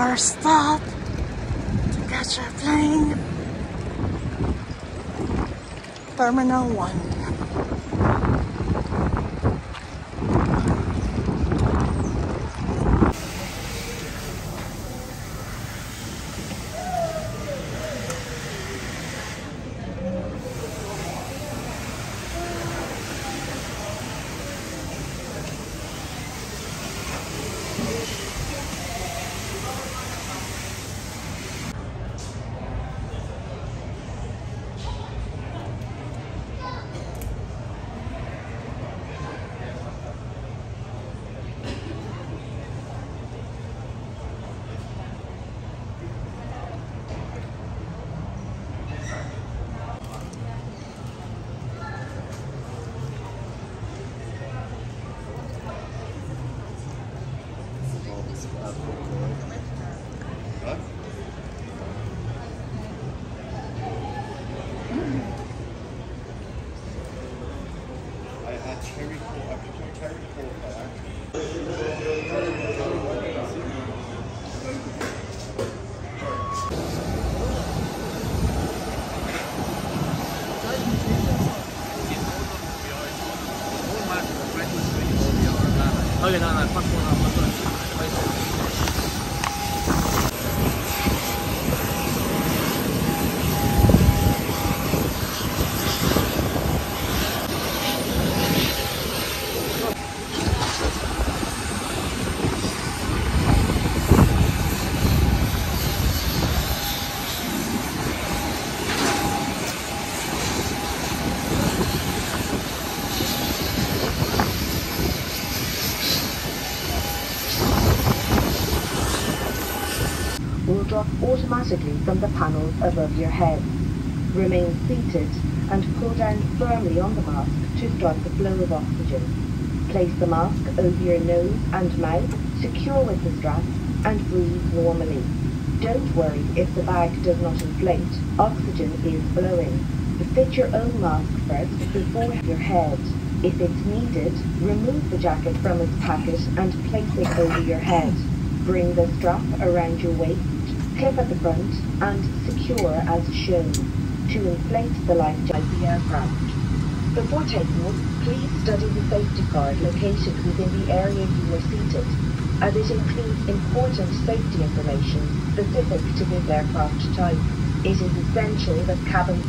Our stop to catch our plane. Terminal 1. Öyle devam etmez. Drop automatically from the panels above your head. Remain seated and pull down firmly on the mask to start the flow of oxygen. Place the mask over your nose and mouth, secure with the strap, and breathe normally. Don't worry if the bag does not inflate. Oxygen is flowing. Fit your own mask first before your head. If it's needed, remove the jacket from its packet and place it over your head. Bring the strap around your waist, clip at the front, and secure as shown to inflate the life the aircraft. Before takeoff, please study the safety card located within the area you are seated, as it includes important safety information specific to this aircraft type. It is essential that cabin